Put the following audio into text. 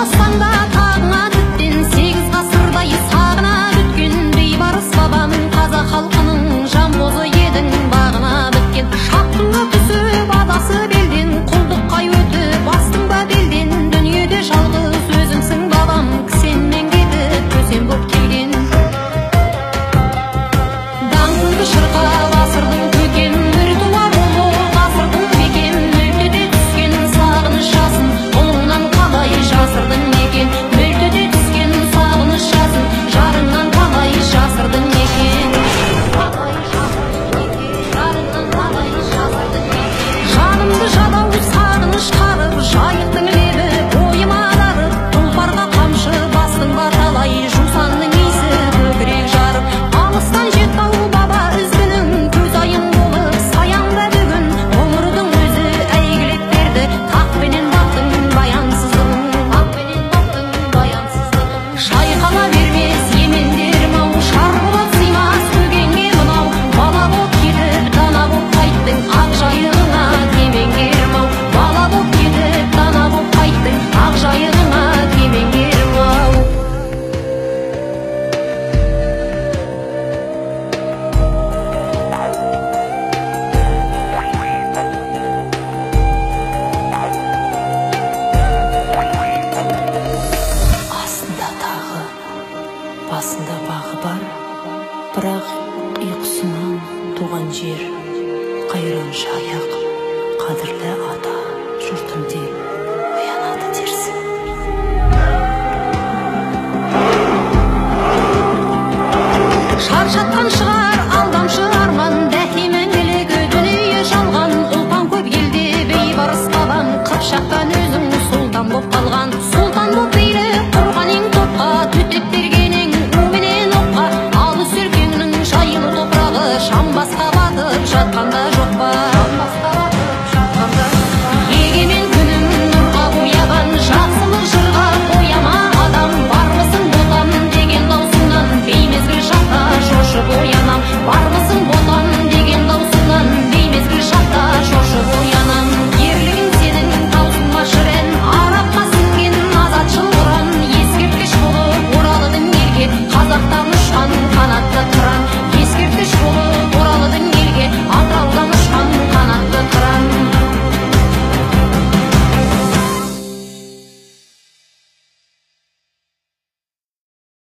passando a басында бағы бар. Бірақ ұйқысынан туған жер қайран шаяқ қадірлі ата жұртым деп